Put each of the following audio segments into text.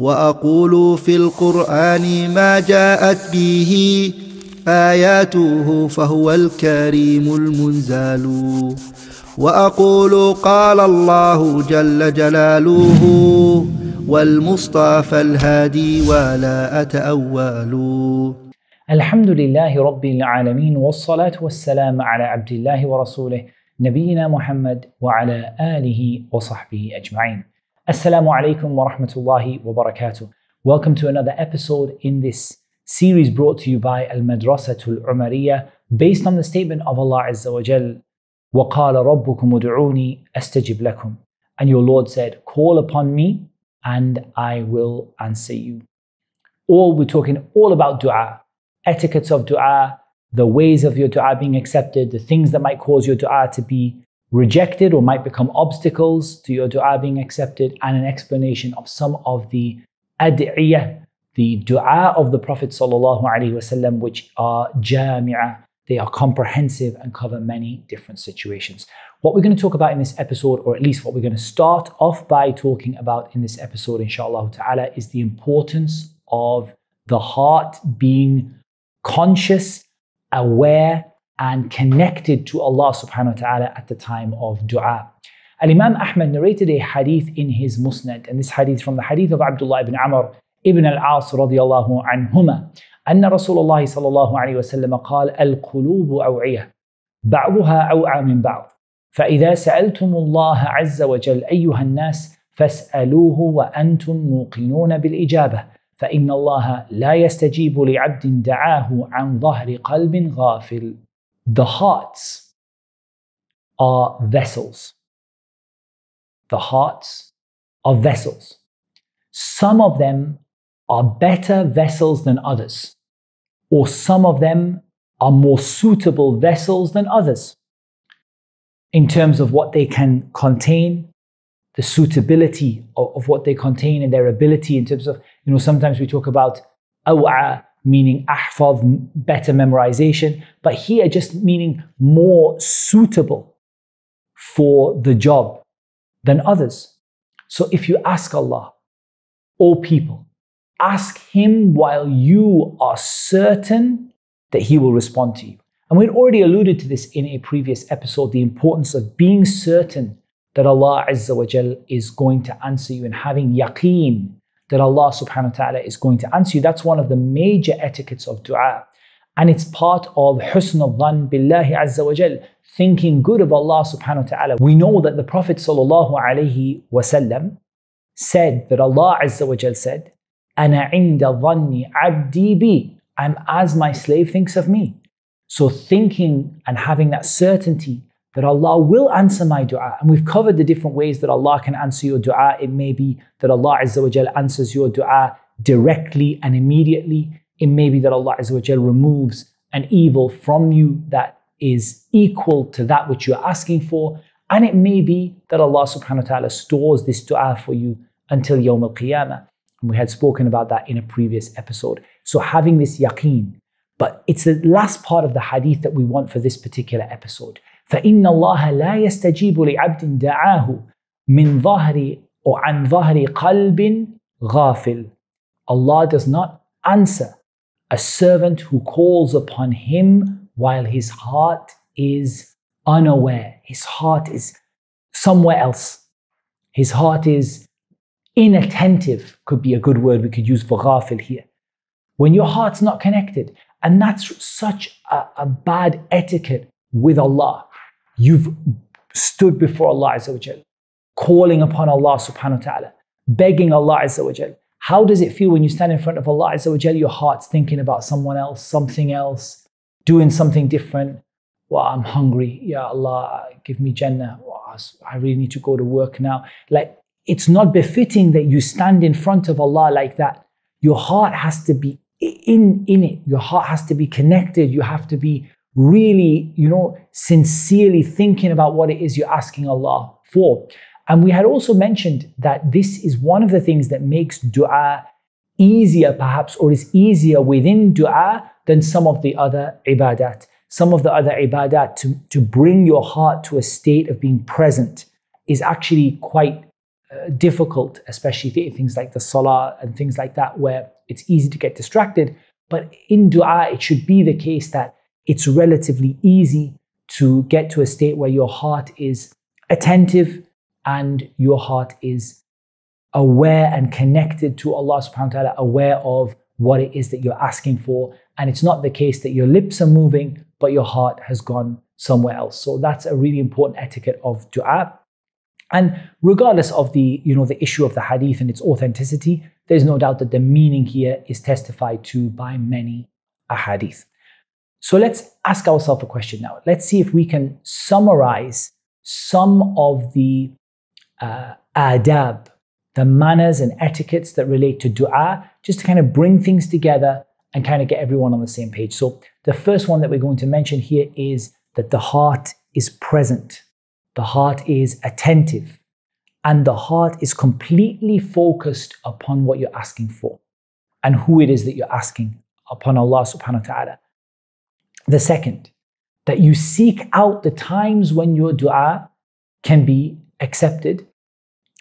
وأقول في القرآن ما جاءت به آياته فهو الكريم المنزال وأقول قال الله جل جلاله والمصطفى الهادي ولا أتأول الحمد لله رب العالمين والصلاة والسلام على عبد الله ورسوله نبينا محمد وعلى آله وصحبه أجمعين. Assalamu alaikum wa rahmatullahi wa barakatuh. Welcome to another episode in this series brought to you by Al Madrasatul Umariyyah, based on the statement of Allah Azza wa Jal, وَقَالَ رَبُّكُمْ astajib lakum. And your Lord said, Call upon me and I will answer you. All we're talking all about dua, etiquettes of dua, the ways of your dua being accepted, the things that might cause your dua to be rejected or might become obstacles to your dua being accepted, and an explanation of some of the ad'iyah, the dua of the Prophet wasallam, which are jami'ah, they are comprehensive and cover many different situations. What we're going to talk about in this episode, or at least what we're going to start off by talking about in this episode, inshallah ta'ala, is the importance of the heart being conscious, aware, and connected to Allah subhanahu wa ta'ala at the time of dua. Al Imam Ahmad narrated a hadith in his Musnad, and this hadith from the hadith of Abdullah ibn Amr ibn al-As radiallahu anhuma. أن رسول الله صلى الله عليه وسلم قال القلوب أوعية بعضها أوعى من بعض فإذا سألتم الله عز وجل أيها الناس فاسألوه وأنتم موقنون بالإجابة فإن الله لا يستجيب لعبد دعاه عن ظهر قلب غافل The hearts are vessels. The hearts are vessels. Some of them are better vessels than others, or some of them are more suitable vessels than others in terms of what they can contain, the suitability of, of, what they contain and their ability in terms of, you know, sometimes we talk about aw'a, meaning ahfad, better memorization, but here just meaning more suitable for the job than others. So if you ask Allah, O people, ask Him while you are certain that He will respond to you. And we'd already alluded to this in a previous episode the importance of being certain that Allah Azza wa Jal is going to answer you and having yaqeen that Allah subhanahu wa ta'ala is going to answer you. That's one of the major etiquettes of dua. And it's part of husn al-dhan billahi azza wa jal, thinking good of Allah subhanahu wa ta'ala. We know that the Prophet sallallahu alayhi wasallam said that Allah azza wa jal said, أنا عند ظن عبدي بي. I'm as my slave thinks of me. So thinking and having that certainty that Allah will answer my dua. And we've covered the different ways that Allah can answer your dua. It may be that Allah Azza wa Jal answers your dua directly and immediately. It may be that Allah Azza wa Jal removes an evil from you that is equal to that which you're asking for. And it may be that Allah subhanahu wa ta'ala stores this dua for you until Yawm al Qiyamah. And we had spoken about that in a previous episode. So having this yaqeen, but it's the last part of the hadith that we want for this particular episode. فإن الله لا يستجيب لعبد دعاه من ظهر أو عن ظهر قلب غافل. Allah does not answer a servant who calls upon him while his heart is unaware. His heart is somewhere else. His heart is inattentive, could be a good word we could use for ghafil here. When your heart's not connected, and that's such a, a bad etiquette with Allah. You've stood before Allah Azza calling upon Allah subhanahu wa ta'ala, begging Allah Azza How does it feel when you stand in front of Allah Azza wa Your heart's thinking about someone else, something else, doing something different. Well, I'm hungry. Ya Allah, give me Jannah. Well, I really need to go to work now. Like, it's not befitting that you stand in front of Allah like that. Your heart has to be in, in it. Your heart has to be connected. You have to be really, you know, sincerely thinking about what it is you're asking Allah for. And we had also mentioned that this is one of the things that makes dua easier, perhaps, or is easier within dua than some of the other ibadat. Some of the other ibadat to, to bring your heart to a state of being present is actually quite uh, difficult, especially things like the salah and things like that, where it's easy to get distracted. But in dua, it should be the case that it's relatively easy to get to a state where your heart is attentive and your heart is aware and connected to Allah subhanahu wa ta'ala, aware of what it is that you're asking for. And it's not the case that your lips are moving, but your heart has gone somewhere else. So that's a really important etiquette of dua. And regardless of the, you know, the issue of the hadith and its authenticity, there's no doubt that the meaning here is testified to by many ahadith. So let's ask ourselves a question now. Let's see if we can summarize some of the uh, adab, the manners and etiquettes that relate to dua, just to kind of bring things together and kind of get everyone on the same page. So the first one that we're going to mention here is that the heart is present, the heart is attentive, and the heart is completely focused upon what you're asking for and who it is that you're asking upon Allah subhanahu wa ta'ala. The second, that you seek out the times when your dua can be accepted.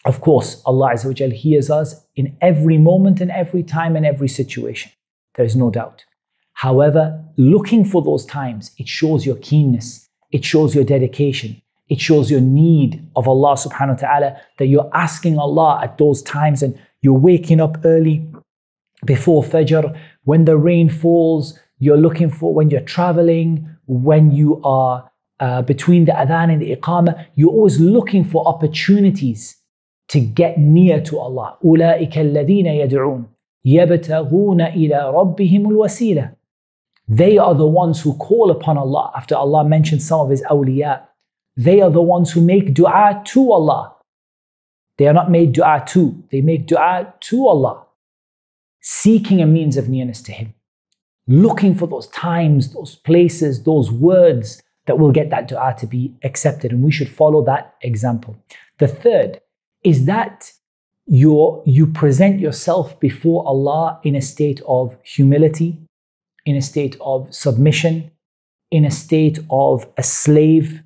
Of course, Allah Azza hears us in every moment and every time and every situation. There is no doubt. However, looking for those times, it shows your keenness, it shows your dedication, it shows your need of Allah subhanahu wa ta'ala that you're asking Allah at those times and you're waking up early before Fajr, when the rain falls, you're looking for when you're traveling, when you are uh, between the adhan and the iqamah, you're always looking for opportunities to get near to Allah. أولئك الذين يدعون يبتغون إلى ربهم الوسيلة. They are the ones who call upon Allah after Allah mentioned some of His awliya. They are the ones who make dua to Allah. They are not made dua to, they make dua to Allah, seeking a means of nearness to Him looking for those times, those places, those words that will get that dua to be accepted. And we should follow that example. The third is that you you present yourself before Allah in a state of humility, in a state of submission, in a state of a slave,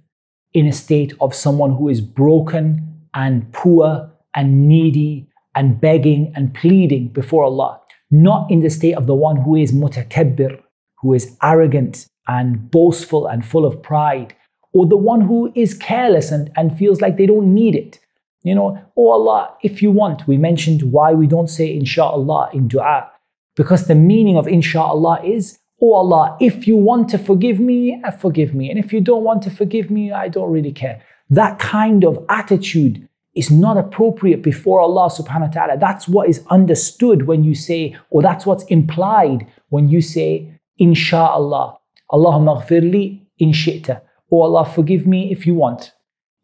in a state of someone who is broken and poor and needy and begging and pleading before Allah not in the state of the one who is mutakabbir, who is arrogant and boastful and full of pride, or the one who is careless and, and feels like they don't need it. You know, oh Allah, if you want, we mentioned why we don't say inshallah in dua, because the meaning of inshallah is, oh Allah, if you want to forgive me, forgive me. And if you don't want to forgive me, I don't really care. That kind of attitude is not appropriate before Allah subhanahu wa ta'ala. That's what is understood when you say, or that's what's implied when you say, Insha'Allah. Allahumma ghfirli in shi'ta. Oh Allah, forgive me if you want.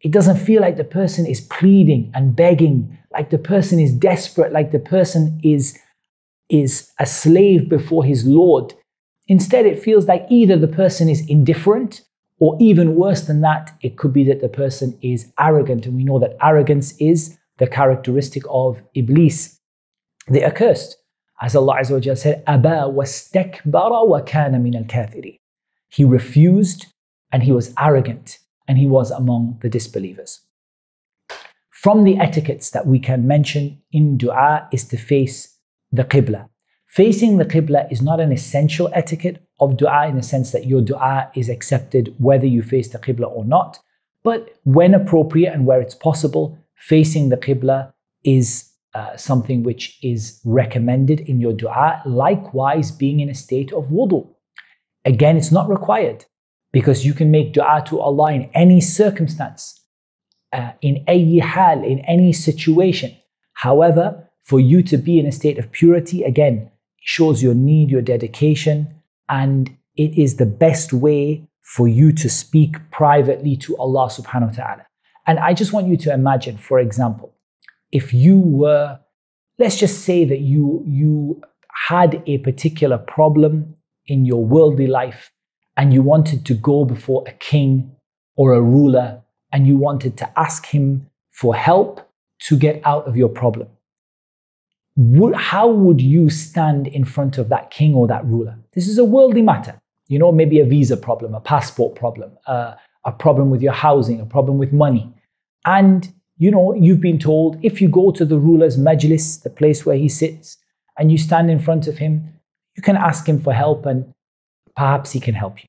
It doesn't feel like the person is pleading and begging, like the person is desperate, like the person is, is a slave before his Lord. Instead, it feels like either the person is indifferent or even worse than that, it could be that the person is arrogant. And we know that arrogance is the characteristic of Iblis, the accursed. As Allah Azza said, Aba wastakbara wa kana min al kathiri. He refused and he was arrogant and he was among the disbelievers. From the etiquettes that we can mention in dua is to face the Qibla. Facing the Qibla is not an essential etiquette of dua in the sense that your dua is accepted whether you face the Qibla or not. But when appropriate and where it's possible, facing the Qibla is uh, something which is recommended in your dua. Likewise, being in a state of wudu. Again, it's not required because you can make dua to Allah in any circumstance, uh, in any hal, in any situation. However, for you to be in a state of purity, again, shows your need, your dedication, and it is the best way for you to speak privately to Allah subhanahu wa ta'ala. And I just want you to imagine, for example, if you were, let's just say that you, you had a particular problem in your worldly life and you wanted to go before a king or a ruler and you wanted to ask him for help to get out of your problem how would you stand in front of that king or that ruler? This is a worldly matter. You know, maybe a visa problem, a passport problem, uh, a problem with your housing, a problem with money. And you know, you've been told if you go to the ruler's majlis, the place where he sits, and you stand in front of him, you can ask him for help and perhaps he can help you.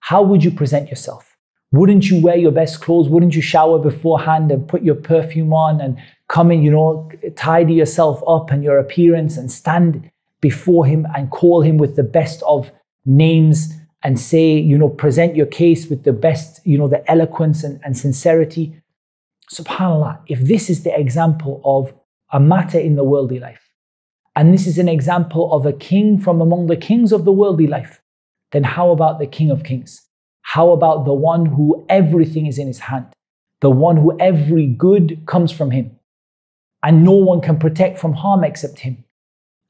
How would you present yourself? Wouldn't you wear your best clothes? Wouldn't you shower beforehand and put your perfume on and come and, you know, tidy yourself up and your appearance and stand before him and call him with the best of names and say, you know, present your case with the best, you know, the eloquence and, and sincerity. SubhanAllah, if this is the example of a matter in the worldly life, and this is an example of a king from among the kings of the worldly life, then how about the King of Kings? How about the one who everything is in his hand? The one who every good comes from him and no one can protect from harm except him.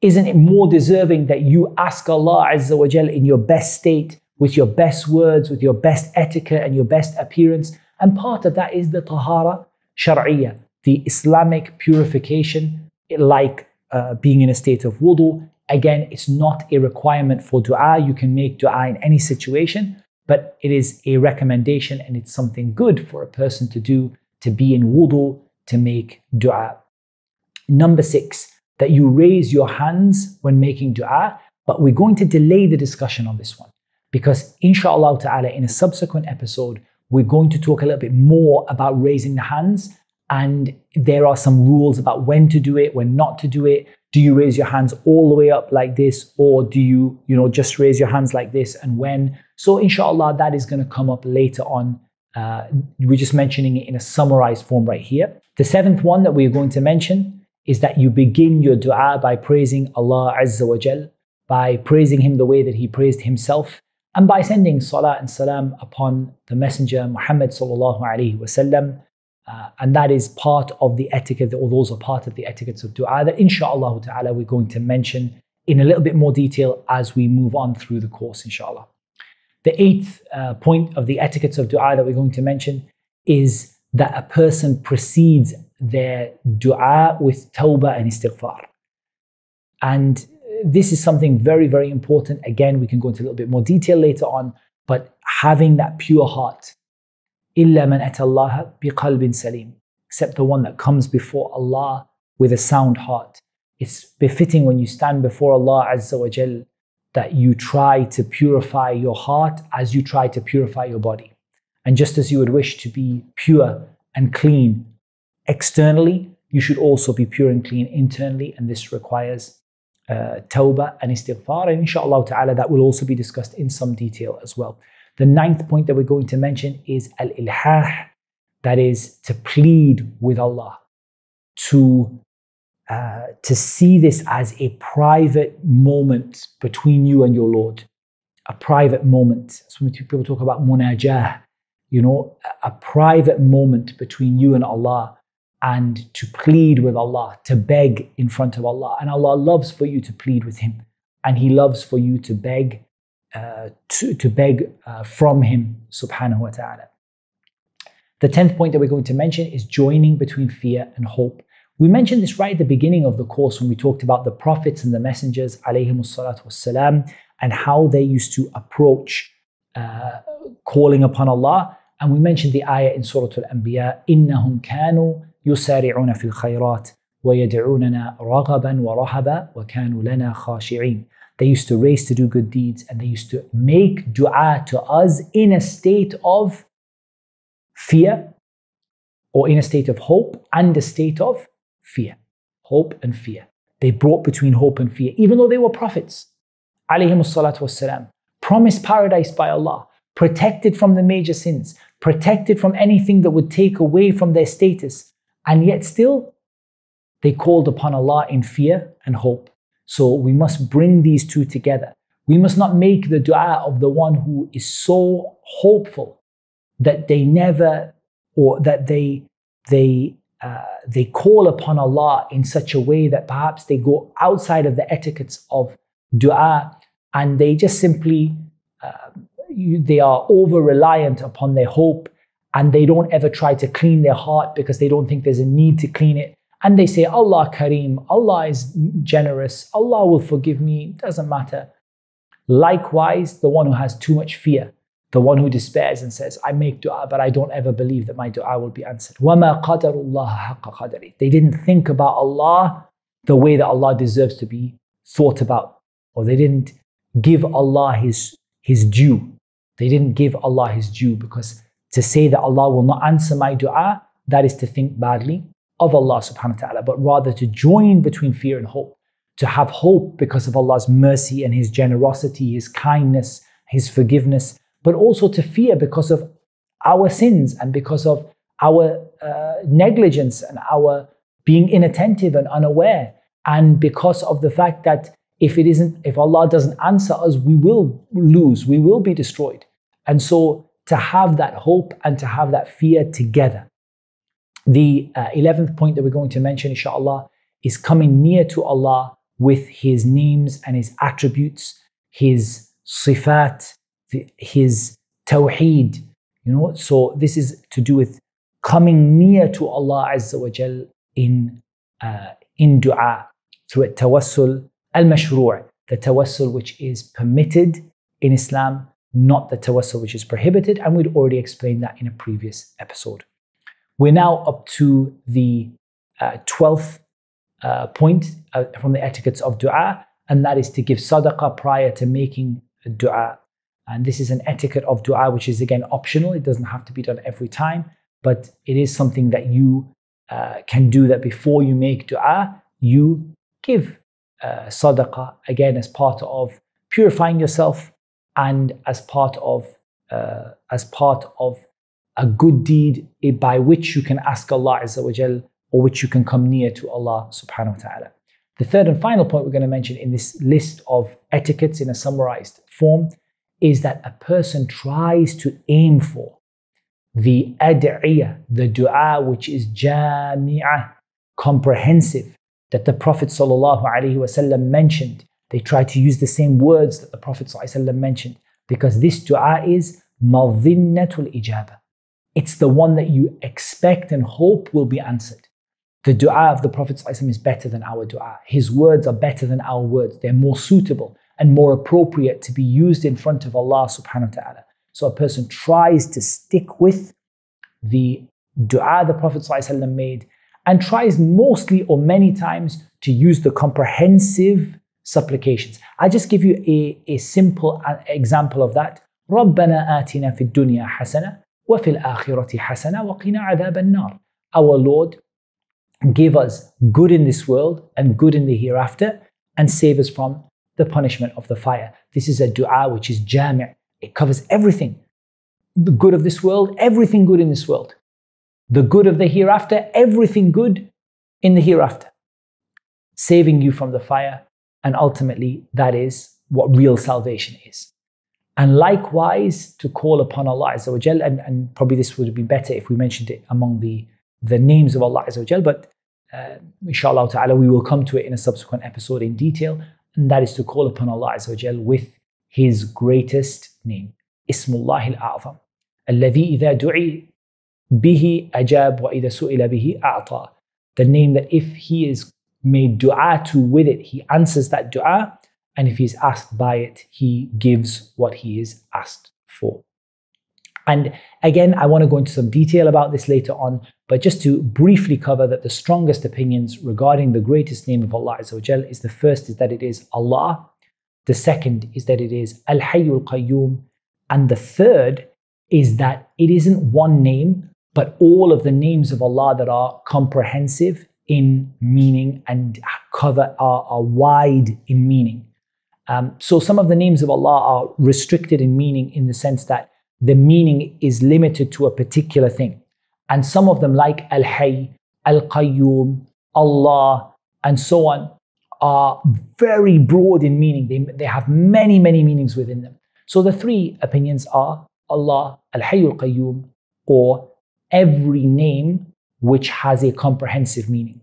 Isn't it more deserving that you ask Allah Azza wa Jal in your best state, with your best words, with your best etiquette and your best appearance? And part of that is the tahara shar'iyah, the Islamic purification, like uh, being in a state of wudu. Again, it's not a requirement for dua. You can make dua in any situation, but it is a recommendation and it's something good for a person to do to be in wudu to make dua. Number six, that you raise your hands when making dua, but we're going to delay the discussion on this one because inshallah ta'ala in a subsequent episode we're going to talk a little bit more about raising the hands and there are some rules about when to do it when not to do it. Do you raise your hands all the way up like this or do you you know just raise your hands like this and when? So inshallah that is going to come up later on. Uh, we're just mentioning it in a summarized form right here. The seventh one that we're going to mention is that you begin your dua by praising Allah Azza wa Jal, by praising Him the way that He praised Himself, and by sending salah and salam upon the Messenger Muhammad sallallahu alaihi wasallam. Uh, and that is part of the etiquette, or those are part of the etiquettes of dua that inshallah ta'ala we're going to mention in a little bit more detail as we move on through the course, inshallah. The eighth uh, point of the etiquettes of dua that we're going to mention is that a person precedes their dua with tawbah and istighfar. And this is something very, very important. Again, we can go into a little bit more detail later on, but having that pure heart. إِلَّا مَنْ أَتَى اللَّهَ بِقَلْبٍ سَلِيمٍ Except the one that comes before Allah with a sound heart. It's befitting when you stand before Allah Azza wa Jal that you try to purify your heart as you try to purify your body. And just as you would wish to be pure and clean externally, you should also be pure and clean internally, and this requires uh, tawbah and istighfar. And inshallah ta'ala, that will also be discussed in some detail as well. The ninth point that we're going to mention is al ilhah, that is to plead with Allah, to uh, to see this as a private moment between you and your Lord, a private moment. So when people talk about munajah, you know, a private moment between you and Allah and to plead with Allah, to beg in front of Allah. And Allah loves for you to plead with Him, and He loves for you to beg, uh, to, to beg uh, from Him, subhanahu wa ta'ala. The tenth point that we're going to mention is joining between fear and hope. We mentioned this right at the beginning of the course when we talked about the prophets and the messengers, والسلام, and how they used to approach uh, calling upon Allah. And we mentioned the ayah in Surah Al-Anbiya, إِنَّهُمْ كَانُوا يسارعون في الخيرات ويدعوننا رغبا ورهبا وكانوا لنا خاشعين. They used to race to do good deeds and they used to make dua to us in a state of fear or in a state of hope and a state of fear. Hope and fear. They brought between hope and fear, even though they were prophets. والسلام, promised paradise by Allah, protected from the major sins, protected from anything that would take away from their status. And yet still, they called upon Allah in fear and hope. So we must bring these two together. We must not make the dua of the one who is so hopeful that they never or that they they uh, they call upon Allah in such a way that perhaps they go outside of the etiquettes of dua and they just simply uh, you, they are over reliant upon their hope and they don't ever try to clean their heart because they don't think there's a need to clean it. And they say, Allah Kareem, Allah is generous, Allah will forgive me, it doesn't matter. Likewise, the one who has too much fear, the one who despairs and says, I make dua, but I don't ever believe that my dua will be answered. وَمَا قَدَرُ اللَّهَ حَقَّ قَدَرِ They didn't think about Allah the way that Allah deserves to be thought about. Or they didn't give Allah his, his due. They didn't give Allah his due because to say that Allah will not answer my dua, that is to think badly of Allah subhanahu wa ta'ala, but rather to join between fear and hope. To have hope because of Allah's mercy and His generosity, His kindness, His forgiveness, but also to fear because of our sins and because of our uh, negligence and our being inattentive and unaware, and because of the fact that if it isn't, if Allah doesn't answer us, we will lose, we will be destroyed. And so to have that hope and to have that fear together. The uh, 11th point that we're going to mention, inshallah, is coming near to Allah with His names and His attributes, His sifat, His tawheed. You know, so this is to do with coming near to Allah Azza wa Jal in, uh, in dua through a tawassul al-mashru' the tawassul which is permitted in Islam, not the tawassul which is prohibited, and we'd already explained that in a previous episode. We're now up to the uh, 12th uh, point uh, from the etiquettes of dua, and that is to give sadaqah prior to making dua. And this is an etiquette of dua which is again optional, it doesn't have to be done every time, but it is something that you uh, can do that before you make dua, you give uh, sadaqah again as part of purifying yourself and as part of uh, as part of a good deed by which you can ask Allah Azza wa Jal or which you can come near to Allah subhanahu wa ta'ala. The third and final point we're going to mention in this list of etiquettes in a summarized form is that a person tries to aim for the ad'iyah, the dua which is jami'ah, comprehensive, that the Prophet ﷺ mentioned. They try to use the same words that the Prophet ﷺ mentioned because this dua is madhinnatul ijaba. It's the one that you expect and hope will be answered. The dua of the Prophet ﷺ is better than our dua. His words are better than our words. They're more suitable and more appropriate to be used in front of Allah subhanahu wa ta'ala. So a person tries to stick with the dua the Prophet ﷺ made and tries mostly or many times to use the comprehensive supplications. I just give you a, a simple example of that. ربنا آتنا في الدنيا حسنة وفي الآخرة حسنة وقنا عذاب النار. Our Lord, give us good in this world and good in the hereafter and save us from the punishment of the fire. This is a dua which is jami'. It covers everything. The good of this world, everything good in this world the good of the hereafter, everything good in the hereafter, saving you from the fire. And ultimately, that is what real salvation is. And likewise, to call upon Allah Azza wa Jal, and, and probably this would be better if we mentioned it among the, the names of Allah Azza wa Jal, but uh, inshallah ta'ala, we will come to it in a subsequent episode in detail. And that is to call upon Allah Azza wa Jal with His greatest name, Ismullah al-A'zam. الذي إذا دعي bihi ajab wa ida su'ila bihi a'ta. The name that if he is made dua to with it, he answers that dua, and if he's asked by it, he gives what he is asked for. And again, I want to go into some detail about this later on, but just to briefly cover that the strongest opinions regarding the greatest name of Allah Azza is the first is that it is Allah, the second is that it is Al Hayyul Qayyum, and the third is that it isn't one name, but all of the names of Allah that are comprehensive in meaning and cover are, are wide in meaning. Um, so some of the names of Allah are restricted in meaning in the sense that the meaning is limited to a particular thing. And some of them, like Al Hayy, Al Qayyum, Allah, and so on, are very broad in meaning. They, they have many, many meanings within them. So the three opinions are Allah, Al Hayy Al Qayyum, or every name which has a comprehensive meaning.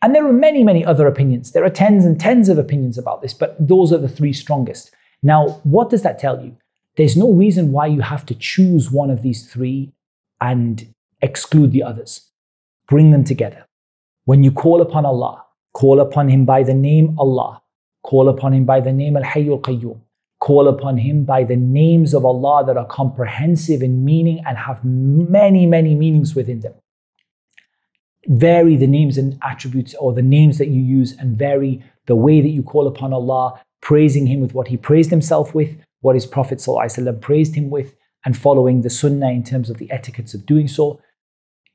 And there are many, many other opinions. There are tens and tens of opinions about this, but those are the three strongest. Now, what does that tell you? There's no reason why you have to choose one of these three and exclude the others. Bring them together. When you call upon Allah, call upon Him by the name Allah, call upon Him by the name Al Hayyul Qayyum, call upon Him by the names of Allah that are comprehensive in meaning and have many, many meanings within them. Vary the names and attributes or the names that you use and vary the way that you call upon Allah, praising Him with what He praised Himself with, what His Prophet praised Him with, and following the Sunnah in terms of the etiquettes of doing so.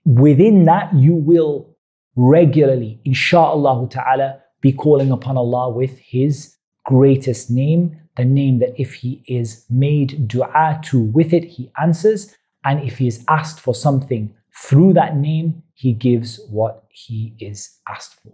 Within that, you will regularly, insha'Allah ta'ala, be calling upon Allah with His greatest name, the name that if He is made dua to with it, He answers. And if He is asked for something through that name, He gives what He is asked for.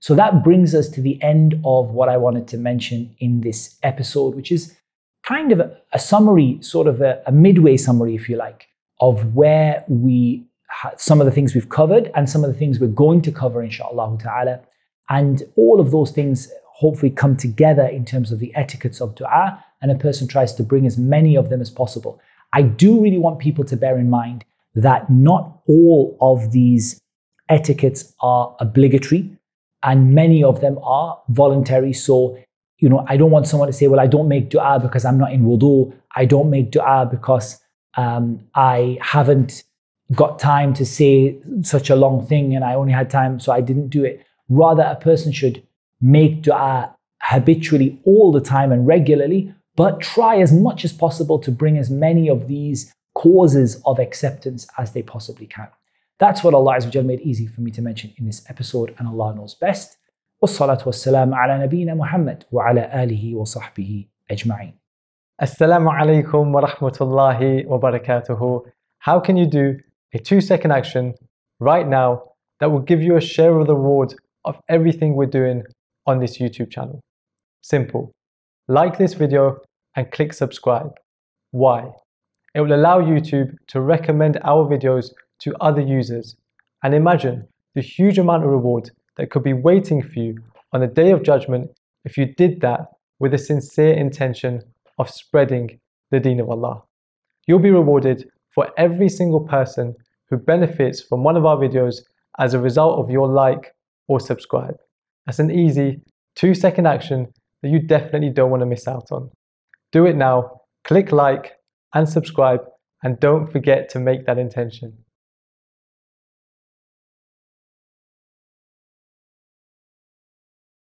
So that brings us to the end of what I wanted to mention in this episode, which is kind of a, a summary, sort of a, a, midway summary, if you like, of where we ha- some of the things we've covered and some of the things we're going to cover, inshallah ta'ala. And all of those things hopefully come together in terms of the etiquettes of dua, and a person tries to bring as many of them as possible. I do really want people to bear in mind that not all of these etiquettes are obligatory and many of them are voluntary. So, you know, I don't want someone to say, well, I don't make dua because I'm not in wudu. I don't make dua because um, I haven't got time to say such a long thing and I only had time, so I didn't do it. Rather, a person should make dua habitually all the time and regularly, but try as much as possible to bring as many of these causes of acceptance as they possibly can. That's what Allah made easy for me to mention in this episode, and Allah knows best. والصلاة والسلام على نبينا محمد وعلى آله وصحبه أجمعين. Assalamu alaikum wa rahmatullahi wa barakatuhu. How can you do a two second action right now that will give you a share of the reward of everything we're doing on this YouTube channel? Simple. Like this video and click subscribe. Why? It will allow YouTube to recommend our videos to other users. And imagine the huge amount of reward that could be waiting for you on the day of judgment if you did that with a sincere intention of spreading the deen of Allah. You'll be rewarded for every single person who benefits from one of our videos as a result of your like or subscribe. That's an easy two second action that you definitely don't want to miss out on. Do it now, click like and subscribe, and don't forget to make that intention.